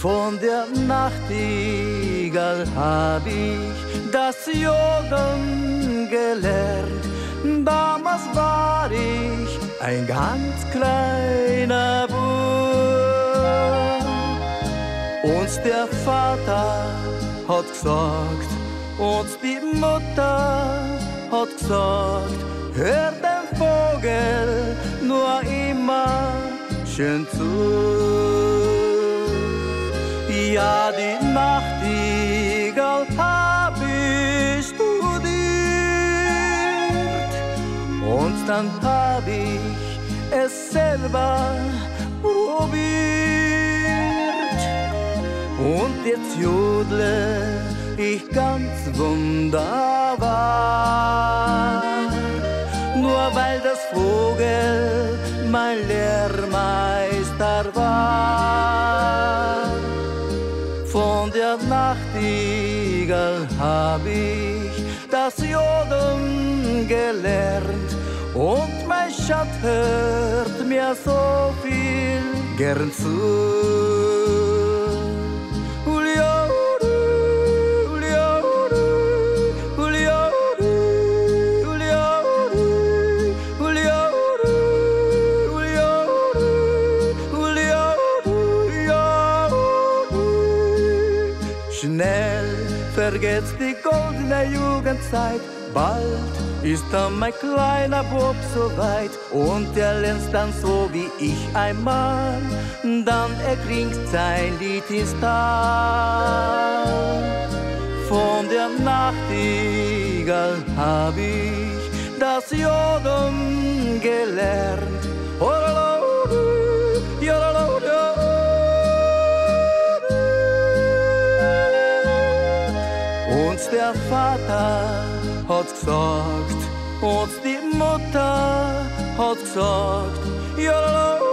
Von der Nachtigall hab ich das Jodeln gelernt. Damals war ich ein ganz kleiner Bub. Und der Vater hat gesagt, und die Mutter hat gesagt, hör dem Vogel nur immer schön zu. Ja, die Nachtigall hab ich studiert und dann hab ich es selber probiert und jetzt jodle ich ganz wunderbar. Nur weil das Vogel mein Lehrmeister war. Der Nachtigall hab ich das Jodeln gelernt und mein Schatz hört mir so viel gern zu. Vergeht's die goldene Jugendzeit. Bald ist dann mein kleiner Bub so weit und er lernt dann so wie ich einmal. Dann erklingt sein Lied ins Tal. Von der Nachtigall hab ich das Jodeln gelernt. Der Vater hat gesagt und die Mutter hat gesagt, ja,